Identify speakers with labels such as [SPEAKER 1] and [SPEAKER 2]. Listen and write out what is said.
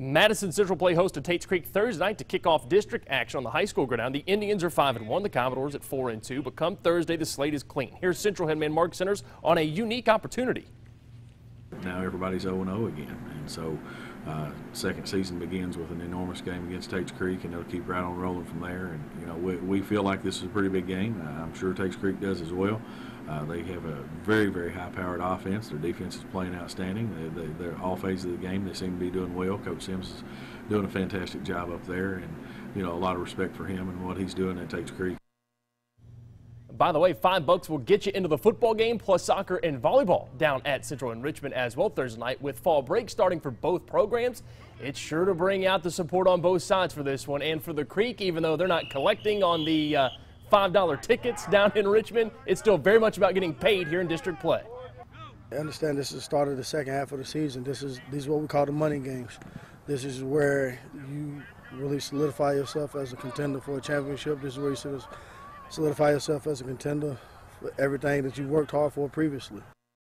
[SPEAKER 1] Madison Central play host to Tates Creek Thursday night to kick off district action on the high school ground. The Indians are 5 and 1, the Commodores at 4 and 2, but come Thursday the slate is clean. Here's Central head man Mark Scenters on a unique opportunity.
[SPEAKER 2] Now everybody's 0 0 again, and so uh, second season begins with an enormous game against Tates Creek, and they'll keep right on rolling from there. And you know we, we feel like this is a pretty big game. Uh, I'm sure Tates Creek does as well. Uh, they have a very, very high-powered offense. Their defense is playing outstanding. They, they, they're all phases of the game. They seem to be doing well. Coach Sims is doing a fantastic job up there, and you know a lot of respect for him and what he's doing at Tates Creek.
[SPEAKER 1] By the way, five bucks will get you into the football game, plus soccer and volleyball down at Central in Richmond as well Thursday night. With fall break starting for both programs, it's sure to bring out the support on both sides for this one and for the Creek, even though they're not collecting on the uh, $5 tickets down in Richmond. It's still very much about getting paid here in district play.
[SPEAKER 3] I understand this is the start of the second half of the season. This is these what we call the money games. This is where you really solidify yourself as a contender for a championship. This is where you solidify yourself as a contender for everything that you worked hard for previously.